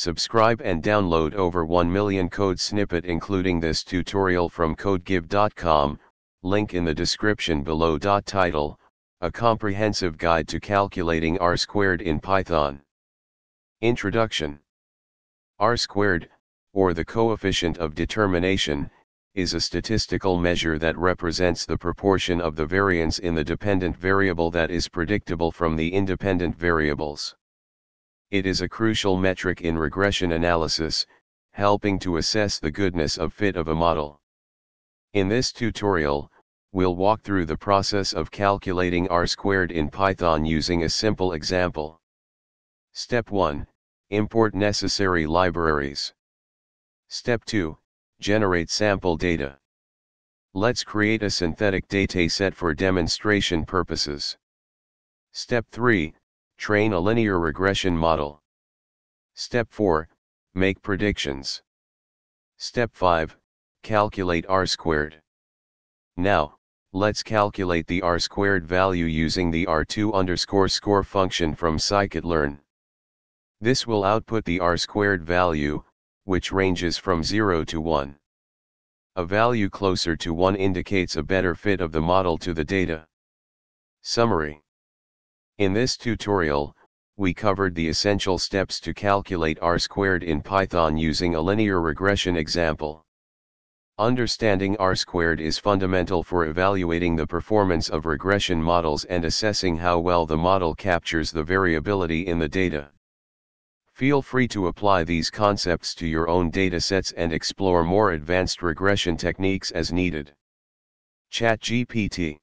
Subscribe and download over 1 million code snippet including this tutorial from codegive.com, link in the description below. Title, A Comprehensive Guide to Calculating R Squared in Python. Introduction R squared, or the coefficient of determination, is a statistical measure that represents the proportion of the variance in the dependent variable that is predictable from the independent variables. It is a crucial metric in regression analysis, helping to assess the goodness of fit of a model. In this tutorial, we'll walk through the process of calculating R squared in Python using a simple example. Step 1, import necessary libraries. Step 2, generate sample data. Let's create a synthetic dataset for demonstration purposes. Step 3, Train a linear regression model. Step 4, Make predictions. Step 5, Calculate R squared. Now, let's calculate the R squared value using the R2 underscore score function from scikit-learn. This will output the R squared value, which ranges from 0 to 1. A value closer to 1 indicates a better fit of the model to the data. Summary in this tutorial, we covered the essential steps to calculate R squared in Python using a linear regression example. Understanding R squared is fundamental for evaluating the performance of regression models and assessing how well the model captures the variability in the data. Feel free to apply these concepts to your own datasets and explore more advanced regression techniques as needed. ChatGPT